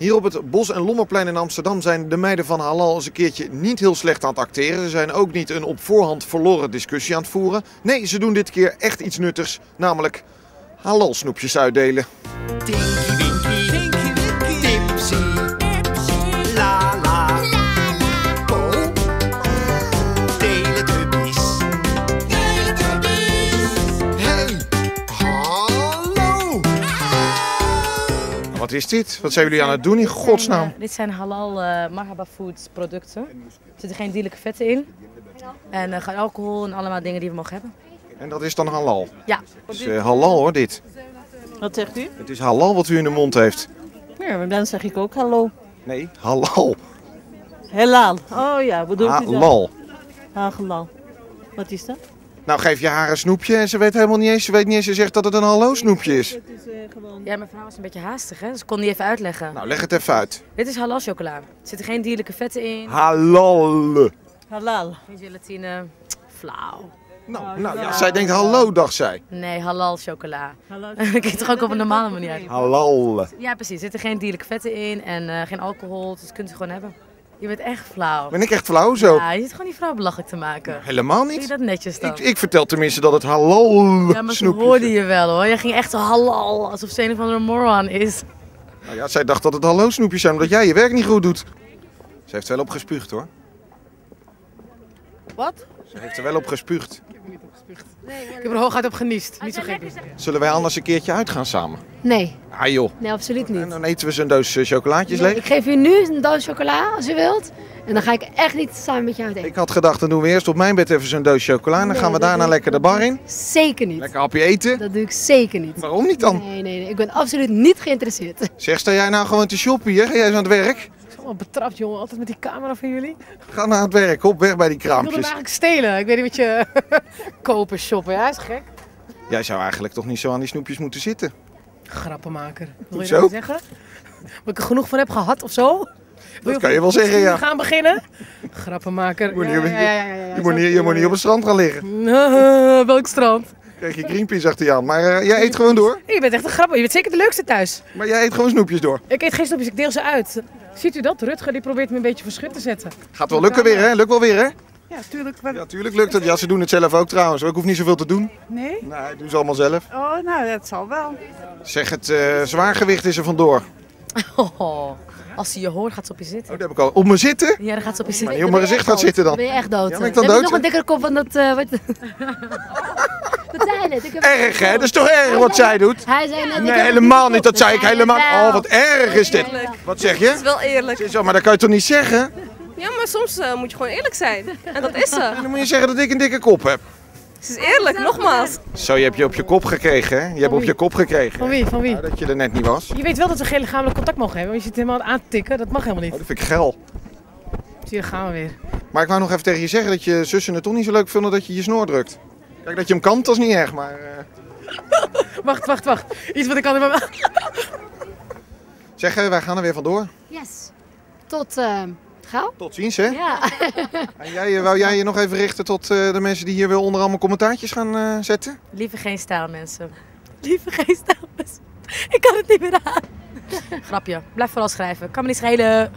Hier op het Bos- en Lommerplein in Amsterdam zijn de meiden van Halal eens een keertje niet heel slecht aan het acteren. Ze zijn ook niet een op voorhand verloren discussie aan het voeren. Nee, ze doen dit keer echt iets nuttigs, namelijk Halal snoepjes uitdelen. Wat is dit? Wat zijn jullie aan het doen in godsnaam? Eh, dit zijn halal eh Marhaba Foods producten. Er zitten geen dierlijke vetten in. En eh, geen alcohol en allemaal dingen die we mogen hebben. En dat is dan halal. Ja, Het is halal hoor, dit. Wat zegt u? Het is halal wat u in de mond heeft. Ja, maar dan zeg ik ook hallo. Nee, halal. Helaal. Oh ja, bedoelt u dat? Halal. Hagelal. Wat is dat? Nou, geef je haar een snoepje en ze weet helemaal niet eens, ze weet niet eens, ze zegt dat het een hallo snoepje is. Het is eh, gewoon... ja, mijn vrouw was een beetje haastig, hè? dus ik kon niet even uitleggen. Nou, leg het even uit. Dit is halal chocola. Er zitten geen dierlijke vetten in, Halal. Halal. geen gelatine. Flauw. Nou, nou ja, zij denkt hallo, dacht zij. Nee, halal chocola. Halal. Ik het toch ook op een normale manier uit. Halal. Ja, precies. Er zitten geen dierlijke vetten in en eh, geen alcohol. Dus dat kunt u gewoon hebben. Je bent echt flauw. Ben ik echt flauw zo? Ja, je zit gewoon die vrouw belachelijk te maken. Helemaal Doe je niet. dat netjes dan? Ik, ik vertel tenminste dat het halal Ja, maar ze hoorde je wel hoor. Je ging echt halal, alsof ze een of andere moron is. Nou ja, zij dacht dat het hallo snoepjes zijn omdat jij je werk niet goed doet. Ze heeft wel op gespuugd hoor. Wat? Ze heeft er wel op gespuugd. Ik heb er hooguit op geniest. Niet zo gek. Zullen wij anders een keertje uitgaan samen? Nee, Ah joh. nee, absoluut En niet. dan eten we zo'n doos eh, chocolaatjes Nee, leeg. ik geef u nu een doos chocola als u wilt. En dan ga ik echt niet samen met jou uit eten. Ik had gedacht, dan doen we eerst op mijn bed even zo'n doos chocola. En dan Nee, gaan we daarna ik- lekker de bar in. Zeker niet. Lekker hapje eten. Dat doe ik zeker niet. Waarom niet dan? Nee, nee, nee. Ik ben absoluut niet geïnteresseerd. Zeg, sta jij nou gewoon te shoppen hier? Ga jij zo aan het werk? Allemaal betrapt, jongen. Altijd met die camera van jullie. Ga naar het werk, op weg bij die Ik wilde hem kraampjes. eigenlijk stelen. Ik weet niet wat je... Kopen, shoppen. Ja, is gek. Jij zou eigenlijk toch niet zo aan die snoepjes moeten zitten? Grappenmaker. Wil je Hoezo? dat zeggen? Dat ik er genoeg van heb gehad of zo? Wil kan je wel zeggen, ja. We gaan beginnen. Grappenmaker. Je moet niet op- ja, ja, ja, ja, ja. Je moet niet, je moet niet op het strand gaan liggen. Welk strand? Krijg je Greenpeace achter je aan. Maar eh, jij eet gewoon door. Je bent echt een grappig. Je bent zeker de leukste thuis. Maar jij eet gewoon snoepjes door. Ik eet geen snoepjes, ik deel ze uit. Ziet u dat? Rutger die probeert me een beetje verschut te zetten. Gaat wel lukken weer, hè? Lukt wel weer, hè? Ja, tuurlijk. Ja, tuurlijk lukt het. Ja, ze doen het zelf ook trouwens. Ik hoef niet zoveel te doen. Nee? Nee, doen ze allemaal zelf. Oh, nou, dat zal wel. Zeg, het eh, zwaargewicht is er vandoor. Oh, als ze je hoort, gaat ze op je Oh, zitten. dat heb ik al. Op me zitten? Ja, dan gaat ze op je Maar zitten. niet op mijn gezicht gaat zitten dan. Dan ben je echt dood. Ja, ben ik dan Heb je dood? nog een dikkere kop van dat... eh wat... wat zei je net? Ik heb... Erg, hè? Dat is toch erg wat zij doet? Hij zei net... Nee, helemaal niet. Dat zei ik helemaal. wel. Oh, wat erg is dit. Wat zeg je? wel eerlijk. Zo, maar dat kan je toch niet zeggen? Ja, maar soms eh, moet je gewoon eerlijk zijn. En dat is ze. Dan moet je zeggen dat ik een dikke kop heb. Ze is eerlijk, nogmaals. Zo, je hebt je op je kop gekregen, hè? Je hebt op je kop gekregen. Van wie? Van wie? Nou, dat je er net niet was. Je weet wel dat we geen lichamelijk contact mogen hebben. want Je zit helemaal aan te tikken. Dat mag helemaal niet. Oh, dat vind ik geil. Zie je, gaan we weer. Maar ik wou nog even tegen je zeggen dat je zussen het toch niet zo leuk vinden dat je je snor drukt. Kijk, dat je hem kant, dat is niet erg, maar... eh, Wacht, wacht, wacht. Iets wat ik kan in mijn... Zeg, eh, wij gaan er weer vandoor. Yes. Tot eh, gauw. Tot ziens, hè? Ja. En jij, wou jij je nog even richten tot eh, de mensen die hier wel onder allemaal commentaartjes gaan eh, zetten? Liever geen stijl, mensen. Liever geen stijl, mensen. Ik kan het niet meer aan. Grapje. Blijf vooral schrijven. Kan me niet schelen.